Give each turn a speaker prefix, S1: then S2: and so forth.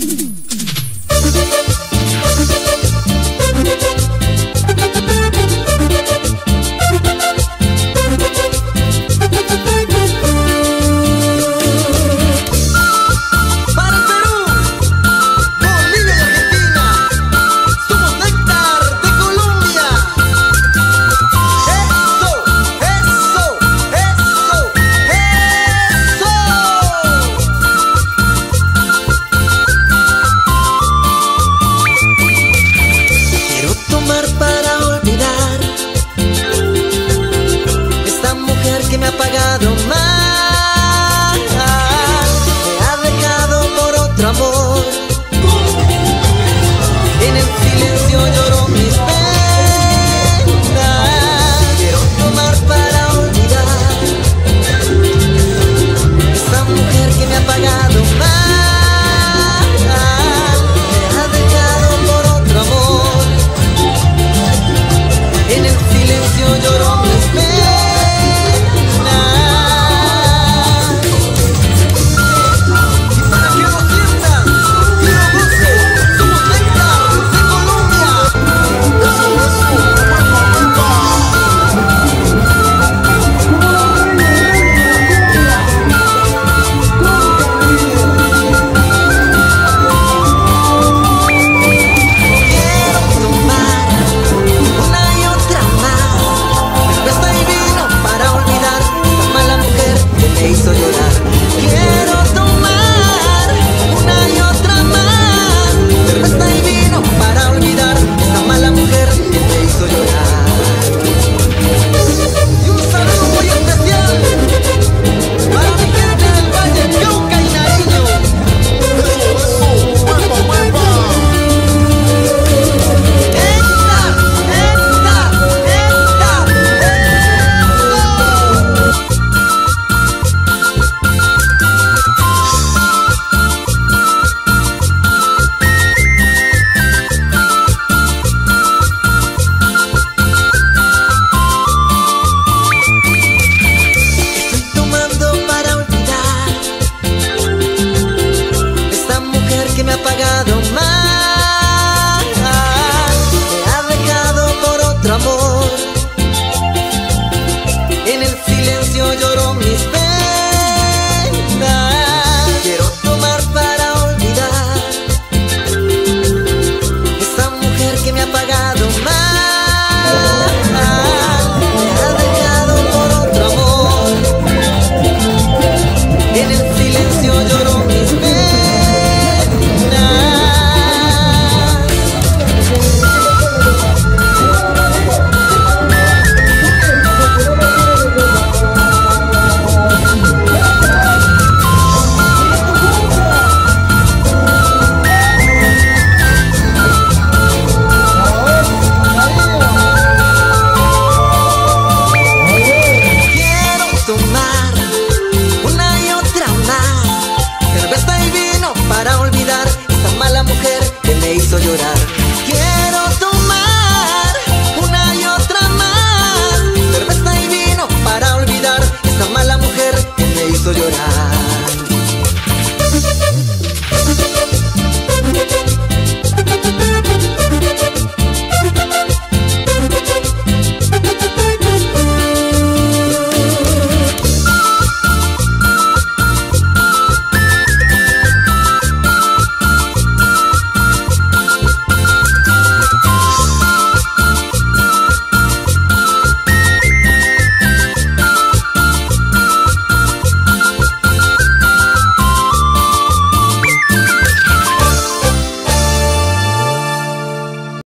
S1: Mm-hmm.